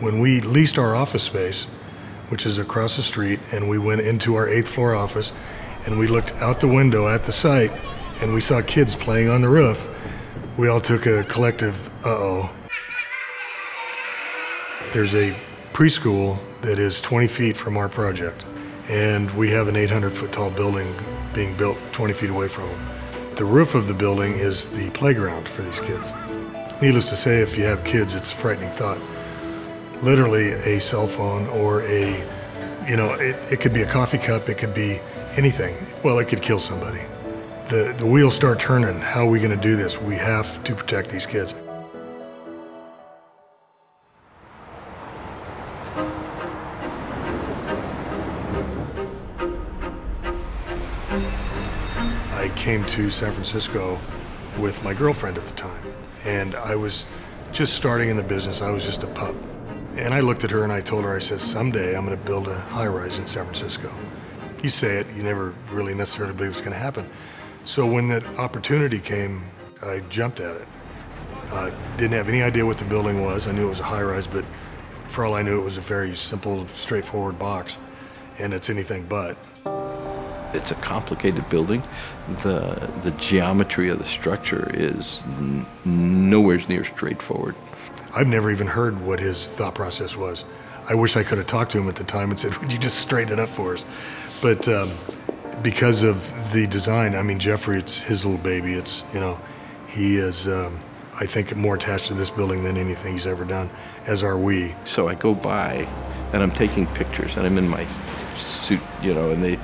When we leased our office space, which is across the street, and we went into our eighth floor office and we looked out the window at the site and we saw kids playing on the roof, we all took a collective uh oh. There's a preschool that is 20 feet from our project, and we have an 800 foot tall building being built 20 feet away from them. The roof of the building is the playground for these kids. Needless to say, if you have kids, it's a frightening thought. Literally, a cell phone or a, you know, it, it could be a coffee cup, it could be anything. Well, it could kill somebody. The, the wheels start turning. How are we going to do this? We have to protect these kids. I came to San Francisco with my girlfriend at the time, and I was just starting in the business. I was just a pup. And I looked at her and I told her, I said, someday I'm going to build a high rise in San Francisco. You say it, you never really necessarily believe it's going to happen. So when that opportunity came, I jumped at it. I didn't have any idea what the building was. I knew it was a high rise, but for all I knew, it was a very simple, straightforward box, and it's anything but. It's a complicated building. The, the geometry of the structure is nowhere near straightforward. I've never even heard what his thought process was. I wish I could have talked to him at the time and said, Would you just straighten it up for us? But um, because of the design, I mean, Jeffrey, it's his little baby. It's, you know, he is, um, I think, more attached to this building than anything he's ever done, as are we. So I go by and I'm taking pictures and I'm in my suit, you know, and they,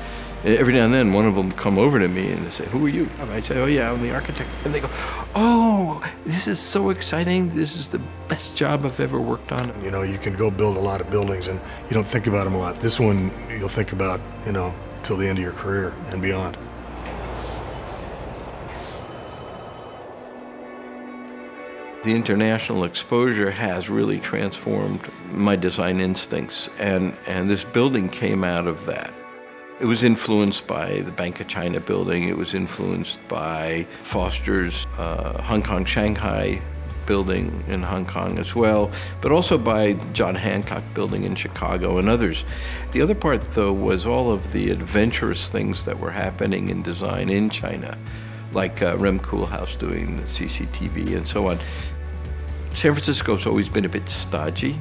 every now and then one of them come over to me and they say, who are you? And I say, oh yeah, I'm the architect. And they go, oh, this is so exciting. This is the best job I've ever worked on. You know, you can go build a lot of buildings and you don't think about them a lot. This one, you'll think about, you know, till the end of your career and beyond. The international exposure has really transformed my design instincts, and, and this building came out of that. It was influenced by the Bank of China building. It was influenced by Foster's uh, Hong Kong Shanghai building in Hong Kong as well, but also by the John Hancock building in Chicago and others. The other part, though, was all of the adventurous things that were happening in design in China, like uh, Rem Koolhaas doing the CCTV and so on. San Francisco's always been a bit stodgy,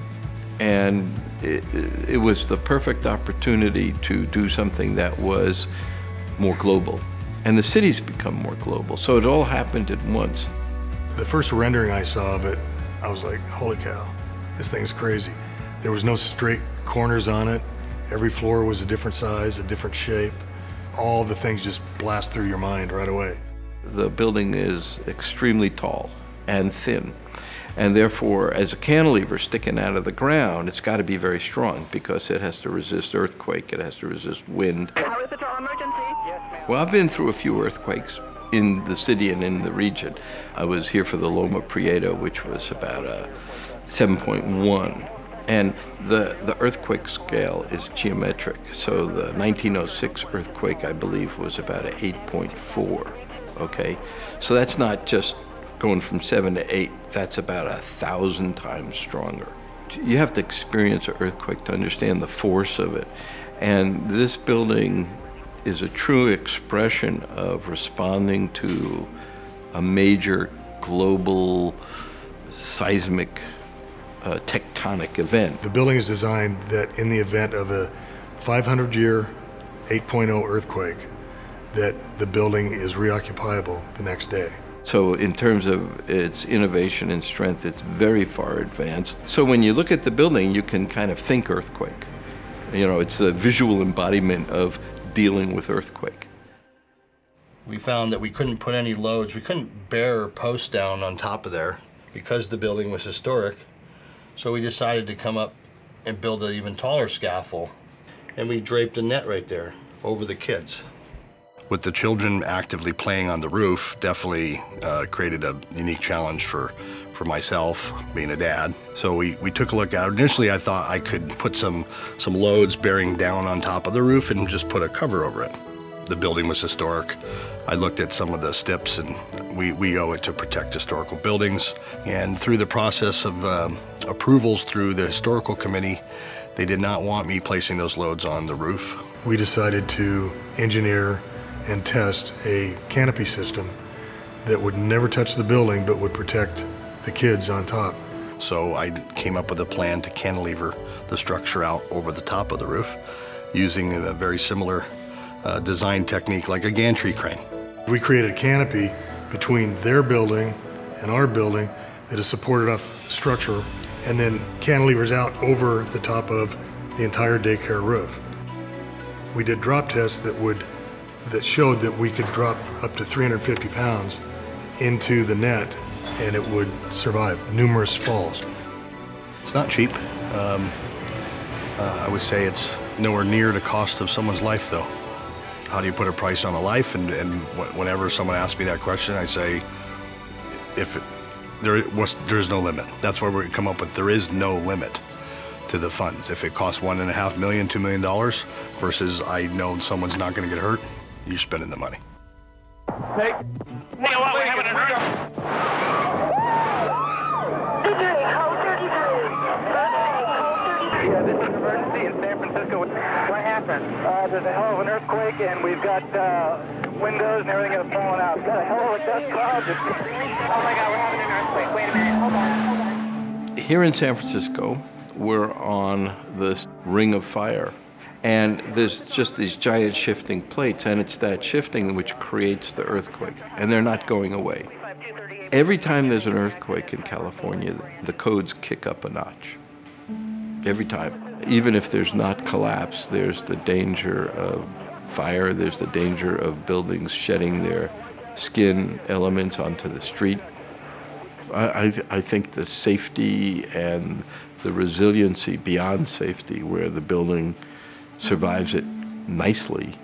and it, it, was the perfect opportunity to do something that was more global. And the city's become more global, so it all happened at once. The first rendering I saw of it, I was like, holy cow, this thing's crazy. There was no straight corners on it. Every floor was a different size, a different shape. All the things just blast through your mind right away. The building is extremely tall and thin. And therefore, as a cantilever sticking out of the ground, it's got to be very strong because it has to resist earthquake, it has to resist wind. Highway Patrol emergency? Yes, well, I've been through a few earthquakes in the city and in the region. I was here for the Loma Prieta, which was about a 7.1. And the, the earthquake scale is geometric. So the 1906 earthquake, I believe, was about an 8.4. Okay? So that's not just going from seven to eight, that's about a thousand times stronger. You have to experience an earthquake to understand the force of it. And this building is a true expression of responding to a major global seismic uh, tectonic event. The building is designed that in the event of a 500 year 8.0 earthquake, that the building is reoccupiable the next day. So in terms of its innovation and strength, it's very far advanced. So when you look at the building, you can kind of think earthquake. You know, it's a visual embodiment of dealing with earthquake. We found that we couldn't put any loads, we couldn't bear posts down on top of there because the building was historic. So we decided to come up and build an even taller scaffold. And we draped a net right there over the kids with the children actively playing on the roof definitely uh, created a unique challenge for, for myself, being a dad. So we, we took a look at it. Initially, I thought I could put some, some loads bearing down on top of the roof and just put a cover over it. the building was historic. I looked at some of the steps, and we, we owe it to protect historical buildings. And through the process of um, approvals through the historical committee, they did not want me placing those loads on the roof. We decided to engineer and test a canopy system that would never touch the building but would protect the kids on top. So I came up with a plan to cantilever the structure out over the top of the roof using a very similar uh, design technique like a gantry crane. We created a canopy between their building and our building that is supported off structure and then cantilevers out over the top of the entire daycare roof. We did drop tests that would that showed that we could drop up to 350 pounds into the net and it would survive numerous falls. It's not cheap. Um, uh, I would say it's nowhere near the cost of someone's life, though. How do you put a price on a life? And, and whenever someone asks me that question, I say, if it, there was, there is no limit. That's where we come up with there is no limit to the funds. If it costs one and a half million, two million dollars, versus I know someone's not going to get hurt, you're spending the money. Take. You know what? We're having an Yeah, this is an emergency in San Francisco. What happened? Uh, there's a hell of an earthquake, and we've got uh, windows and everything have fallen out. We've got a hell of a dust cloud. Just... Oh my God, we're having an earthquake. Wait a minute. Hold on. Hold on. Here in San Francisco, we're on this ring of fire. And there's just these giant shifting plates, and it's that shifting which creates the earthquake, and they're not going away. Every time there's an earthquake in California, the codes kick up a notch. Every time. Even if there's not collapse, there's the danger of fire, there's the danger of buildings shedding their skin elements onto the street. I, I, I think the safety and the resiliency beyond safety, where the building survives it nicely,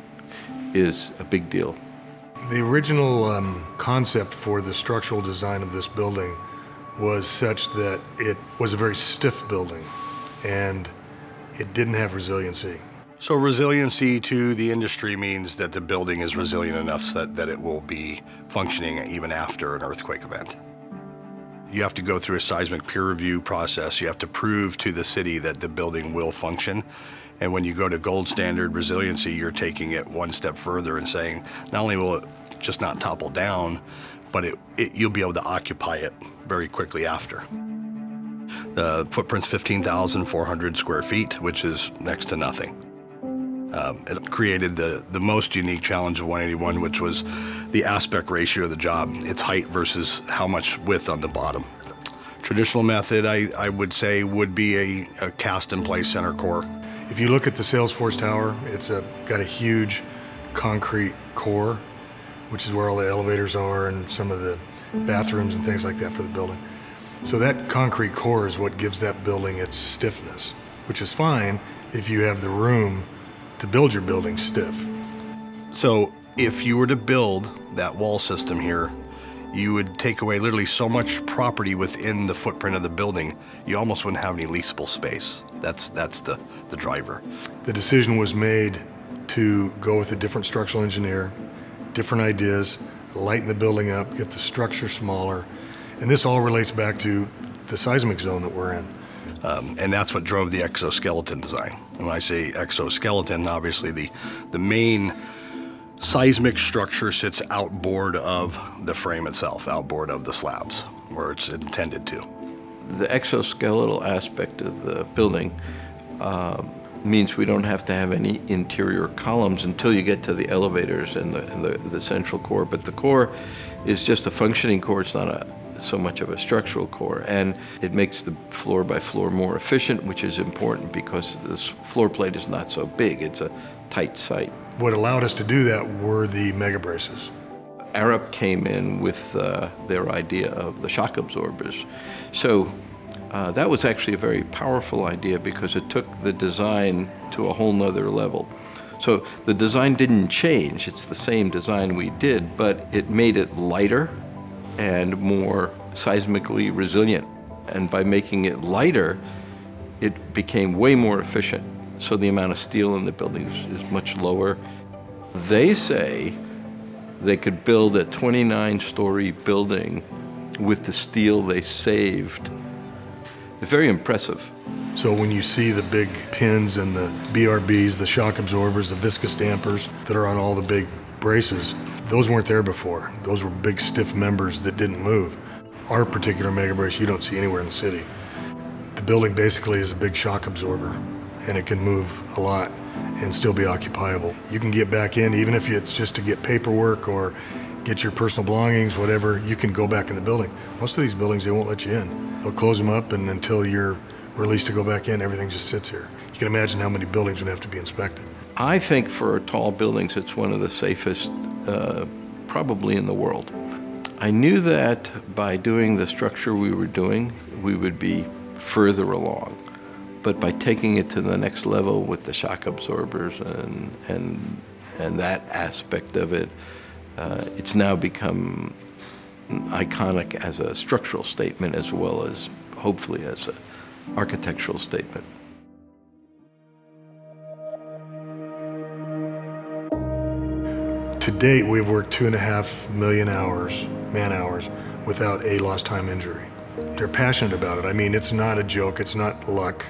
is a big deal. The original um, concept for the structural design of this building was such that it was a very stiff building and it didn't have resiliency. So resiliency to the industry means that the building is resilient enough so that, that it will be functioning even after an earthquake event. You have to go through a seismic peer review process. You have to prove to the city that the building will function. And when you go to gold standard resiliency, you're taking it one step further and saying, not only will it just not topple down, but it, it, you'll be able to occupy it very quickly after. The footprint's 15,400 square feet, which is next to nothing. Um, it created the, the most unique challenge of 181, which was the aspect ratio of the job, its height versus how much width on the bottom. Traditional method, I, I would say, would be a, a cast-in-place center core. If you look at the Salesforce Tower, it's a, got a huge concrete core, which is where all the elevators are and some of the bathrooms and things like that for the building. So that concrete core is what gives that building its stiffness, which is fine if you have the room to build your building stiff. So if you were to build that wall system here, you would take away literally so much property within the footprint of the building, you almost wouldn't have any leasable space. That's, that's the, the driver. The decision was made to go with a different structural engineer, different ideas, lighten the building up, get the structure smaller, and this all relates back to the seismic zone that we're in. Um, and that's what drove the exoskeleton design. And when I say exoskeleton, obviously the, the main seismic structure sits outboard of the frame itself, outboard of the slabs, where it's intended to. The exoskeletal aspect of the building uh, means we don't have to have any interior columns until you get to the elevators and the, and the, the central core. But the core is just a functioning core. It's not a so much of a structural core. And it makes the floor by floor more efficient, which is important because this floor plate is not so big. It's a tight site. What allowed us to do that were the mega braces. Arup came in with uh, their idea of the shock absorbers. So uh, that was actually a very powerful idea because it took the design to a whole nother level. So the design didn't change, it's the same design we did, but it made it lighter and more seismically resilient. And by making it lighter, it became way more efficient. So the amount of steel in the building is, is much lower. They say they could build a 29 story building with the steel they saved. Very impressive. So when you see the big pins and the BRBs, the shock absorbers, the viscous dampers that are on all the big braces, those weren't there before. Those were big stiff members that didn't move. Our particular mega brace you don't see anywhere in the city. The building basically is a big shock absorber and it can move a lot and still be occupiable. You can get back in even if it's just to get paperwork or get your personal belongings, whatever, you can go back in the building. Most of these buildings, they won't let you in. They'll close them up and until you're released to go back in, everything just sits here. You can imagine how many buildings would have to be inspected. I think for tall buildings, it's one of the safest uh, probably in the world. I knew that by doing the structure we were doing, we would be further along. But by taking it to the next level with the shock absorbers and, and, and that aspect of it, uh, it's now become iconic as a structural statement as well as hopefully as an architectural statement. To date, we've worked two and a half million hours, man hours, without a lost time injury. They're passionate about it. I mean, it's not a joke, it's not luck.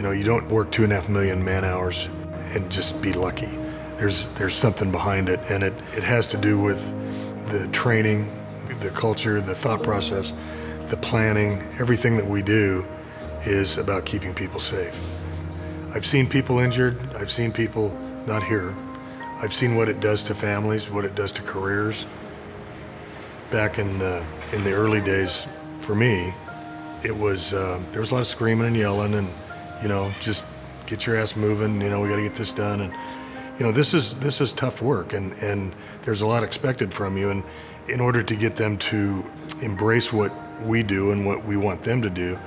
You know, you don't work two and a half million man hours and just be lucky. There's, there's something behind it, and it, it has to do with the training, the culture, the thought process, the planning, everything that we do is about keeping people safe. I've seen people injured, I've seen people not here. I've seen what it does to families, what it does to careers. Back in the, in the early days, for me, it was, uh, there was a lot of screaming and yelling and, you know, just get your ass moving, you know, we gotta get this done. And, you know, this is, this is tough work and, and there's a lot expected from you. And in order to get them to embrace what we do and what we want them to do,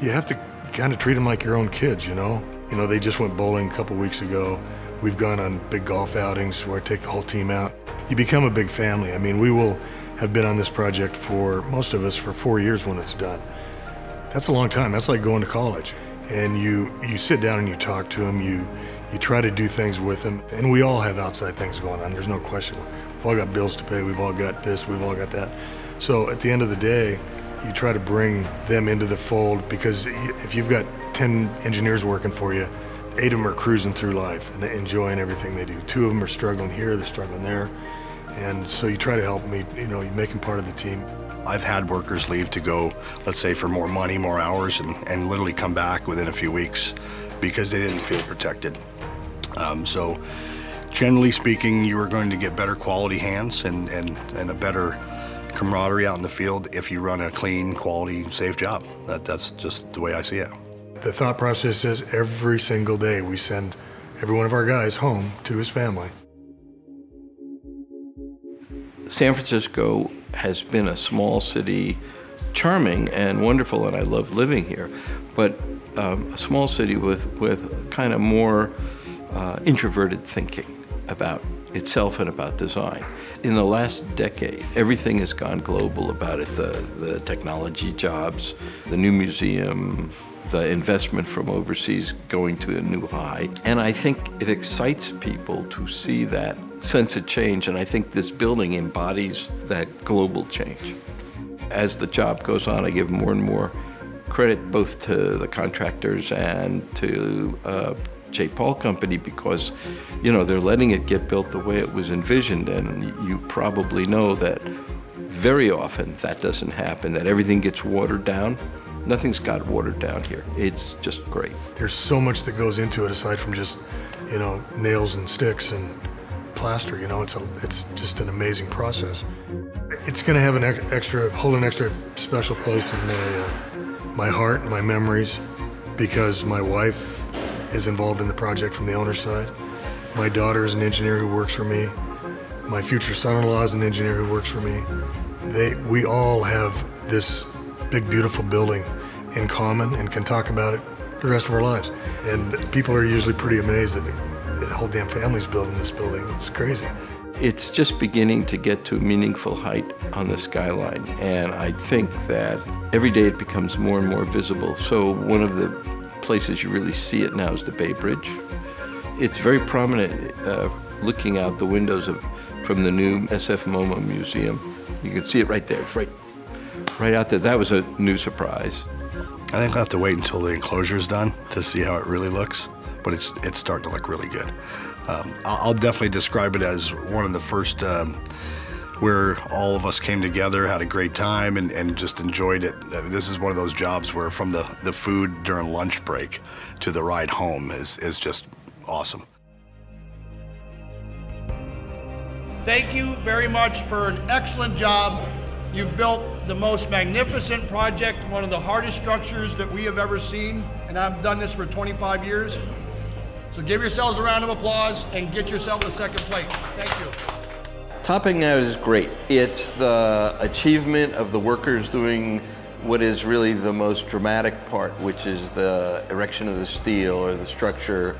you have to kind of treat them like your own kids, you know? You know, they just went bowling a couple weeks ago. We've gone on big golf outings where I take the whole team out. You become a big family. I mean, we will have been on this project for, most of us, for four years when it's done. That's a long time. That's like going to college. And you, you sit down and you talk to them, you, you try to do things with them. And we all have outside things going on, there's no question. We've all got bills to pay, we've all got this, we've all got that. So at the end of the day, you try to bring them into the fold because if you've got 10 engineers working for you, eight of them are cruising through life and enjoying everything they do. Two of them are struggling here, they're struggling there. And so you try to help me, you know, you make them part of the team. I've had workers leave to go, let's say, for more money, more hours, and, and literally come back within a few weeks because they didn't feel protected. Um, so generally speaking, you are going to get better quality hands and, and, and a better camaraderie out in the field if you run a clean, quality, safe job. That, that's just the way I see it. The thought process is every single day we send every one of our guys home to his family. San Francisco has been a small city, charming and wonderful, and I love living here, but um, a small city with, with kind of more uh, introverted thinking about itself and about design. In the last decade, everything has gone global about it. The, the technology jobs, the new museum, the investment from overseas going to a new high. And I think it excites people to see that sense of change. And I think this building embodies that global change. As the job goes on, I give more and more credit both to the contractors and to uh, Jay Paul Company because, you know, they're letting it get built the way it was envisioned. And you probably know that very often that doesn't happen, that everything gets watered down. Nothing's got watered down here. It's just great. There's so much that goes into it aside from just, you know, nails and sticks and plaster. You know, it's a, it's just an amazing process. It's going to have an extra, hold an extra special place in my, uh, my heart my memories because my wife is involved in the project from the owner's side. My daughter is an engineer who works for me. My future son-in-law is an engineer who works for me. They, we all have this big, beautiful building in common and can talk about it the rest of our lives. And people are usually pretty amazed that the whole damn family's building this building. It's crazy. It's just beginning to get to a meaningful height on the skyline. And I think that every day it becomes more and more visible. So one of the places you really see it now is the Bay Bridge. It's very prominent uh, looking out the windows of from the new SF MoMA Museum. You can see it right there. Right, right out there. That was a new surprise. I think I'll have to wait until the enclosure's done to see how it really looks, but it's it's starting to look really good. Um, I'll, I'll definitely describe it as one of the first um, where all of us came together, had a great time, and, and just enjoyed it. I mean, this is one of those jobs where from the, the food during lunch break to the ride home is, is just awesome. Thank you very much for an excellent job. You've built the most magnificent project, one of the hardest structures that we have ever seen, and I've done this for 25 years. So give yourselves a round of applause and get yourself a second plate. Thank you. Topping out is great. It's the achievement of the workers doing what is really the most dramatic part, which is the erection of the steel or the structure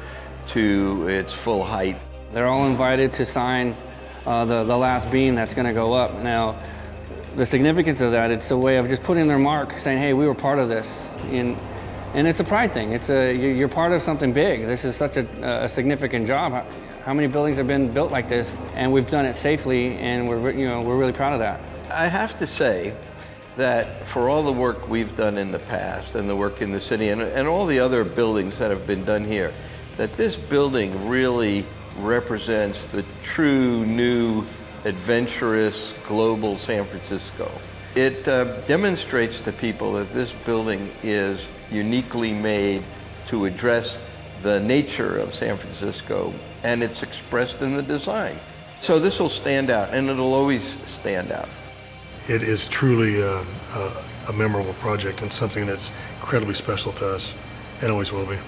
to its full height. They're all invited to sign uh, the, the last beam that's going to go up. Now, the significance of that, it's a way of just putting their mark, saying, hey, we were part of this. And, and it's a pride thing. It's a, you're part of something big. This is such a, a significant job. How, many buildings have been built like this? And we've done it safely, and we're, you know, we're really proud of that. I have to say that for all the work we've done in the past and the work in the city and, and all the other buildings that have been done here, that this building really represents the true new adventurous global San Francisco. It uh, demonstrates to people that this building is uniquely made to address the nature of San Francisco and it's expressed in the design. So this will stand out and it'll always stand out. It is truly a, a, a memorable project and something that's incredibly special to us and always will be.